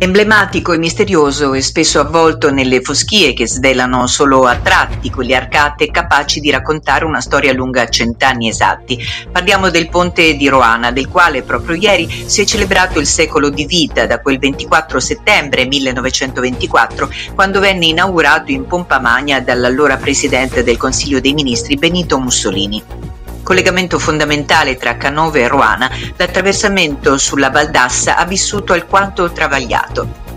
Emblematico e misterioso e spesso avvolto nelle foschie che svelano solo a tratti quelle arcate capaci di raccontare una storia lunga cent'anni esatti. Parliamo del ponte di Roana, del quale proprio ieri si è celebrato il secolo di vita da quel 24 settembre 1924, quando venne inaugurato in pompa magna dall'allora presidente del Consiglio dei Ministri Benito Mussolini collegamento fondamentale tra Canove e Roana, l'attraversamento sulla Valdassa ha vissuto alquanto travagliato.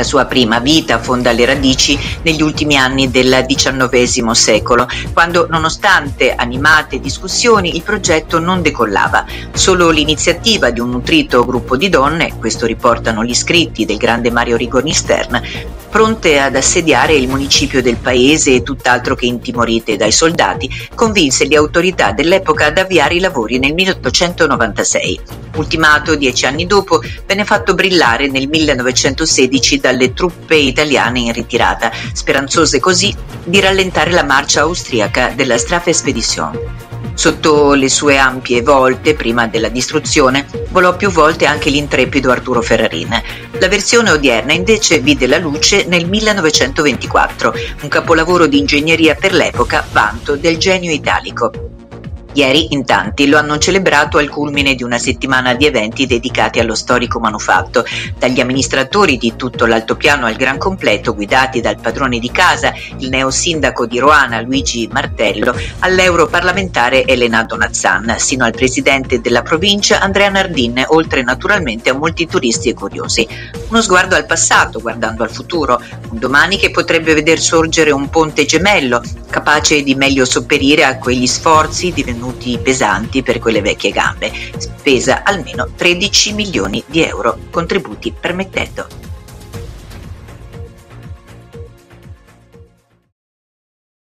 La sua prima vita fonda le radici negli ultimi anni del XIX secolo, quando, nonostante animate discussioni, il progetto non decollava. Solo l'iniziativa di un nutrito gruppo di donne, questo riportano gli scritti del grande Mario Rigoni Stern, pronte ad assediare il municipio del paese e tutt'altro che intimorite dai soldati, convinse le autorità dell'epoca ad avviare i lavori nel 1896. Ultimato dieci anni dopo, venne fatto brillare nel 1916 dalle truppe italiane in ritirata, speranzose così di rallentare la marcia austriaca della Strafespedition. Sotto le sue ampie volte, prima della distruzione, volò più volte anche l'intrepido Arturo Ferrarin. La versione odierna invece vide la luce nel 1924, un capolavoro di ingegneria per l'epoca vanto del genio italico. Ieri in tanti lo hanno celebrato al culmine di una settimana di eventi dedicati allo storico manufatto, dagli amministratori di tutto l'altopiano al gran completo guidati dal padrone di casa, il neo sindaco di Roana Luigi Martello, all'europarlamentare Elena Donazzan, sino al presidente della provincia Andrea Nardin, oltre naturalmente a molti turisti e curiosi. Uno sguardo al passato, guardando al futuro, un domani che potrebbe veder sorgere un ponte gemello, capace di meglio sopperire a quegli sforzi divenuti pesanti per quelle vecchie gambe, spesa almeno 13 milioni di euro, contributi permettendo.